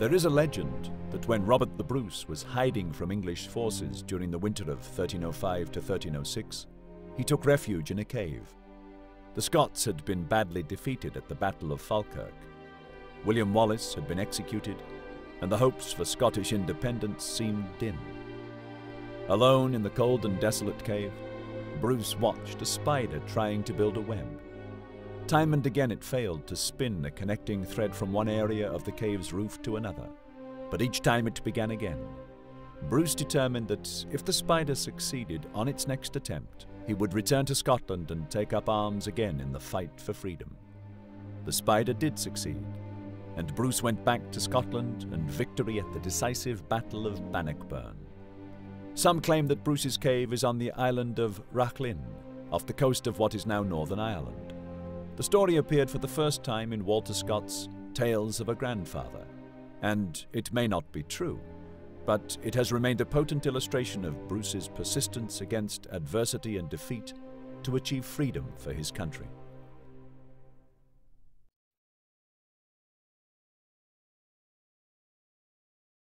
There is a legend that when Robert the Bruce was hiding from English forces during the winter of 1305 to 1306, he took refuge in a cave. The Scots had been badly defeated at the Battle of Falkirk. William Wallace had been executed, and the hopes for Scottish independence seemed dim. Alone in the cold and desolate cave, Bruce watched a spider trying to build a web. Time and again it failed to spin a connecting thread from one area of the cave's roof to another, but each time it began again. Bruce determined that if the spider succeeded on its next attempt, he would return to Scotland and take up arms again in the fight for freedom. The spider did succeed, and Bruce went back to Scotland and victory at the decisive Battle of Bannockburn. Some claim that Bruce's cave is on the island of Rathlin, off the coast of what is now Northern Ireland. The story appeared for the first time in Walter Scott's Tales of a Grandfather, and it may not be true, but it has remained a potent illustration of Bruce's persistence against adversity and defeat to achieve freedom for his country.